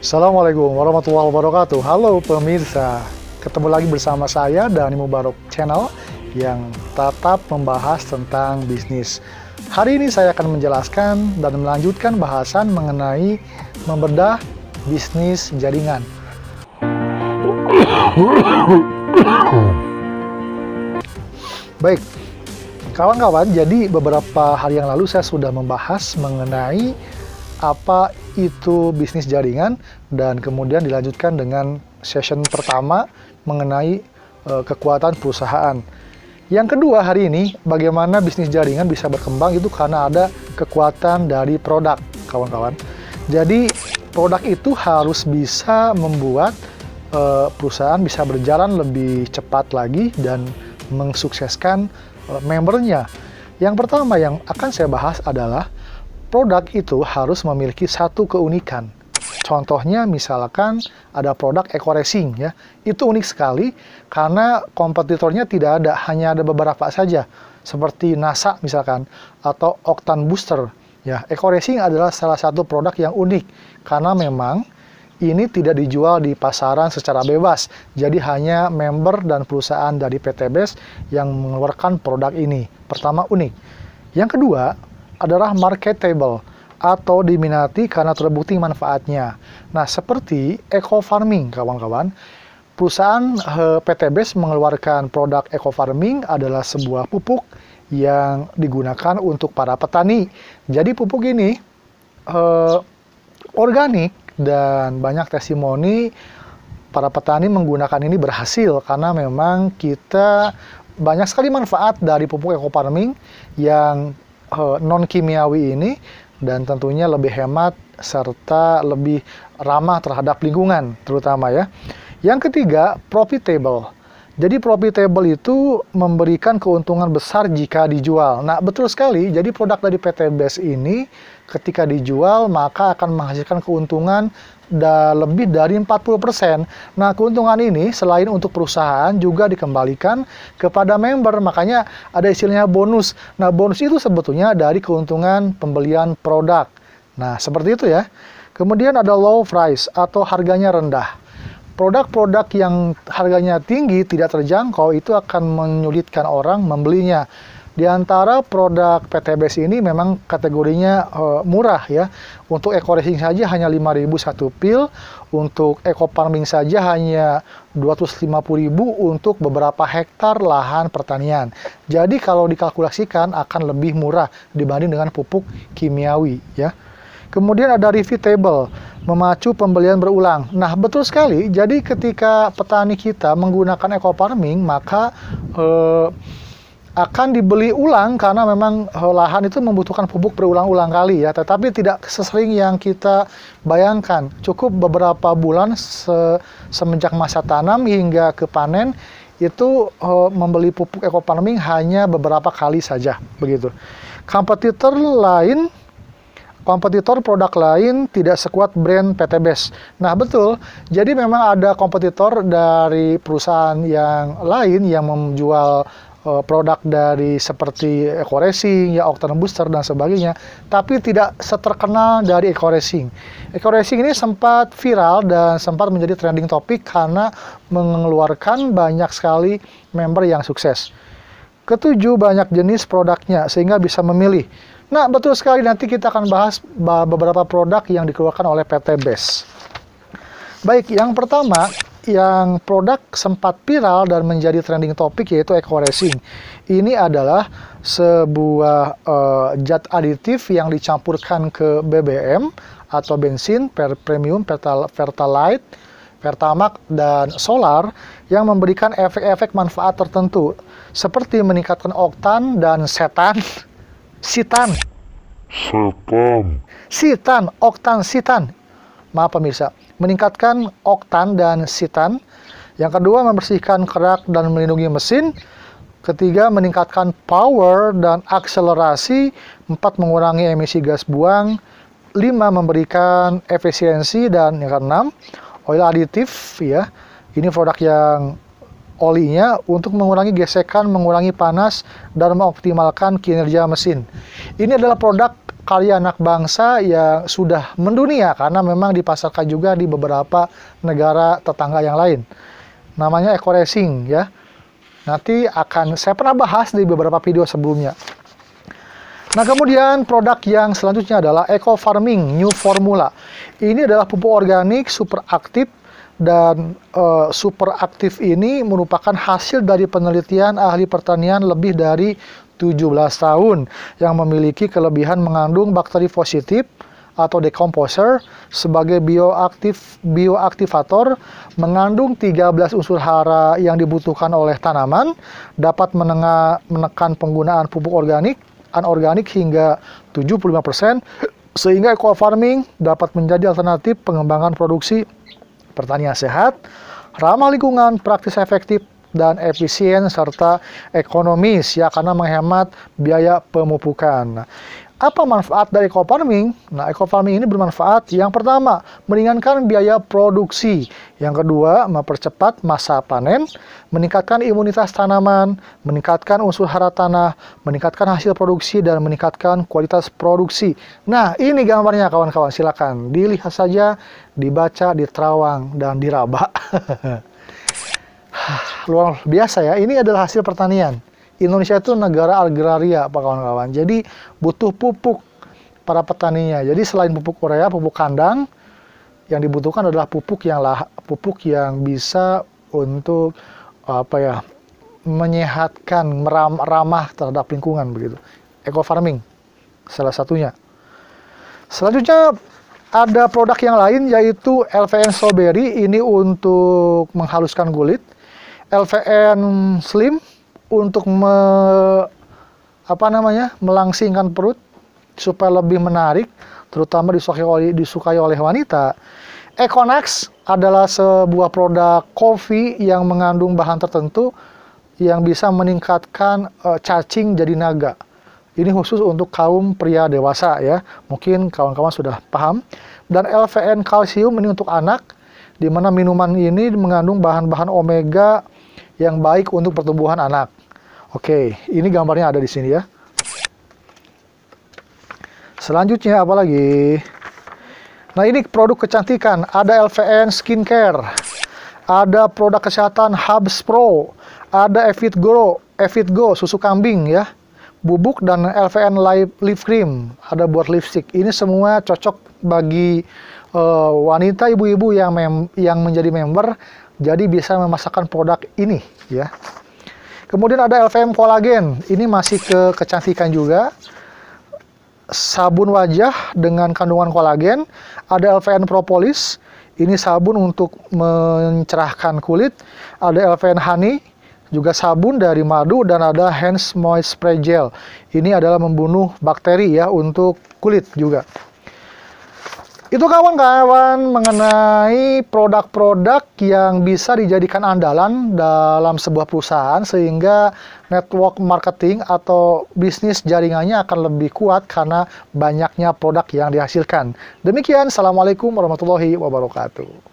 Assalamualaikum warahmatullahi wabarakatuh. Halo pemirsa, ketemu lagi bersama saya Dani Mubarok Channel yang tetap membahas tentang bisnis. Hari ini saya akan menjelaskan dan melanjutkan bahasan mengenai membedah bisnis jaringan. Baik, kawan-kawan, jadi beberapa hari yang lalu saya sudah membahas mengenai apa itu bisnis jaringan dan kemudian dilanjutkan dengan session pertama mengenai e, kekuatan perusahaan. Yang kedua hari ini bagaimana bisnis jaringan bisa berkembang itu karena ada kekuatan dari produk, kawan-kawan. Jadi produk itu harus bisa membuat e, perusahaan bisa berjalan lebih cepat lagi dan mensukseskan e, membernya. Yang pertama yang akan saya bahas adalah produk itu harus memiliki satu keunikan. Contohnya misalkan ada produk eco racing ya. Itu unik sekali karena kompetitornya tidak ada, hanya ada beberapa saja. Seperti NASA misalkan atau Octane Booster. Ya, eco racing adalah salah satu produk yang unik karena memang ini tidak dijual di pasaran secara bebas. Jadi hanya member dan perusahaan dari PT BES yang mengeluarkan produk ini. Pertama unik. Yang kedua, adalah marketable atau diminati karena terbukti manfaatnya. Nah, seperti eco farming, kawan-kawan. Perusahaan eh, PT BES mengeluarkan produk eco farming adalah sebuah pupuk yang digunakan untuk para petani. Jadi pupuk ini eh, organik dan banyak testimoni para petani menggunakan ini berhasil karena memang kita banyak sekali manfaat dari pupuk eco farming yang uh, non kimiawi ini dan tentunya lebih hemat serta lebih ramah terhadap lingkungan terutama ya. Yang ketiga, profitable. Jadi profitable itu memberikan keuntungan besar jika dijual. Nah, betul sekali. Jadi produk dari PT BES ini ketika dijual maka akan menghasilkan keuntungan da lebih dari 40%. Nah, keuntungan ini selain untuk perusahaan juga dikembalikan kepada member. Makanya ada istilahnya bonus. Nah, bonus itu sebetulnya dari keuntungan pembelian produk. Nah, seperti itu ya. Kemudian ada low price atau harganya rendah produk-produk yang harganya tinggi tidak terjangkau itu akan menyulitkan orang membelinya. Di antara produk PTBS ini memang kategorinya uh, murah ya. Untuk eco racing saja hanya 5.000 satu pil, untuk eco farming saja hanya 250.000 untuk beberapa hektar lahan pertanian. Jadi kalau dikalkulasikan akan lebih murah dibanding dengan pupuk kimiawi ya. Kemudian ada table, memacu pembelian berulang. Nah, betul sekali. Jadi ketika petani kita menggunakan eco farming, maka eh, akan dibeli ulang karena memang eh, lahan itu membutuhkan pupuk berulang-ulang kali ya, tetapi tidak sesering yang kita bayangkan. Cukup beberapa bulan se semenjak masa tanam hingga ke panen itu uh, membeli pupuk eco farming hanya beberapa kali saja begitu. Kompetitor lain kompetitor produk lain tidak sekuat brand PT BES. Nah, betul. Jadi memang ada kompetitor dari perusahaan yang lain yang menjual uh, produk dari seperti Eco Racing, ya Octane Booster dan sebagainya, tapi tidak seterkenal dari Eco Racing. Eco Racing ini sempat viral dan sempat menjadi trending topik karena mengeluarkan banyak sekali member yang sukses. Ketujuh, banyak jenis produknya sehingga bisa memilih. Nah, betul sekali nanti kita akan bahas beberapa produk yang dikeluarkan oleh PT BES. Baik, yang pertama, yang produk sempat viral dan menjadi trending topik yaitu Eco Racing. Ini adalah sebuah uh, zat aditif yang dicampurkan ke BBM atau bensin, per premium, pertalite, pertamax, dan solar yang memberikan efek-efek manfaat tertentu seperti meningkatkan oktan dan setan sitan. Setan. Sitan, oktan, sitan. Maaf pemirsa, meningkatkan oktan dan sitan. Yang kedua, membersihkan kerak dan melindungi mesin. Ketiga, meningkatkan power dan akselerasi. Empat, mengurangi emisi gas buang. Lima, memberikan efisiensi. Dan yang keenam, oil aditif ya. Ini produk yang olinya untuk mengurangi gesekan, mengurangi panas, dan mengoptimalkan kinerja mesin. Ini adalah produk karya anak bangsa yang sudah mendunia karena memang dipasarkan juga di beberapa negara tetangga yang lain. Namanya Eco Racing ya. Nanti akan saya pernah bahas di beberapa video sebelumnya. Nah, kemudian produk yang selanjutnya adalah Eco Farming New Formula. Ini adalah pupuk organik super aktif dan uh, super aktif ini merupakan hasil dari penelitian ahli pertanian lebih dari 17 tahun yang memiliki kelebihan mengandung bakteri positif atau decomposer sebagai bioaktif bioaktivator mengandung 13 unsur hara yang dibutuhkan oleh tanaman dapat menengah, menekan penggunaan pupuk organik anorganik hingga 75%, sehingga eco farming dapat menjadi alternatif pengembangan produksi pertanian sehat, ramah lingkungan, praktis efektif, dan efisien serta ekonomis ya karena menghemat biaya pemupukan. Apa manfaat dari eco farming? Nah, eco farming ini bermanfaat yang pertama, meringankan biaya produksi. Yang kedua, mempercepat masa panen, meningkatkan imunitas tanaman, meningkatkan unsur hara tanah, meningkatkan hasil produksi dan meningkatkan kualitas produksi. Nah, ini gambarnya kawan-kawan, silakan dilihat saja, dibaca, diterawang dan diraba. Luar biasa ya, ini adalah hasil pertanian. Indonesia itu negara agraria, Pak kawan-kawan. Jadi butuh pupuk para petaninya. Jadi selain pupuk urea, pupuk kandang, yang dibutuhkan adalah pupuk yang lah, pupuk yang bisa untuk apa ya menyehatkan, meram, ramah terhadap lingkungan begitu. Eco farming salah satunya. Selanjutnya ada produk yang lain yaitu LVN strawberry ini untuk menghaluskan kulit. LVN slim untuk me, apa namanya melangsingkan perut supaya lebih menarik, terutama disukai oleh, disukai oleh wanita. Econax adalah sebuah produk kopi yang mengandung bahan tertentu yang bisa meningkatkan uh, cacing jadi naga. Ini khusus untuk kaum pria dewasa ya. Mungkin kawan-kawan sudah paham. Dan LVN kalsium ini untuk anak, di mana minuman ini mengandung bahan-bahan omega yang baik untuk pertumbuhan anak. Oke, ini gambarnya ada di sini ya. Selanjutnya apa lagi? Nah ini produk kecantikan, ada LVN Skincare, ada produk kesehatan Hubs Pro, ada Evit Go, Evit Go susu kambing ya, bubuk dan LVN Lip Cream, ada buat lipstick. Ini semua cocok bagi uh, wanita ibu-ibu yang mem yang menjadi member, jadi bisa memasakkan produk ini ya. Kemudian ada LVM Collagen, ini masih ke kecantikan juga. Sabun wajah dengan kandungan kolagen. Ada LVN Propolis, ini sabun untuk mencerahkan kulit. Ada LVN Honey, juga sabun dari madu dan ada Hands Moist Spray Gel. Ini adalah membunuh bakteri ya untuk kulit juga. Itu kawan-kawan mengenai produk-produk yang bisa dijadikan andalan dalam sebuah perusahaan sehingga network marketing atau bisnis jaringannya akan lebih kuat karena banyaknya produk yang dihasilkan. Demikian, Assalamualaikum warahmatullahi wabarakatuh.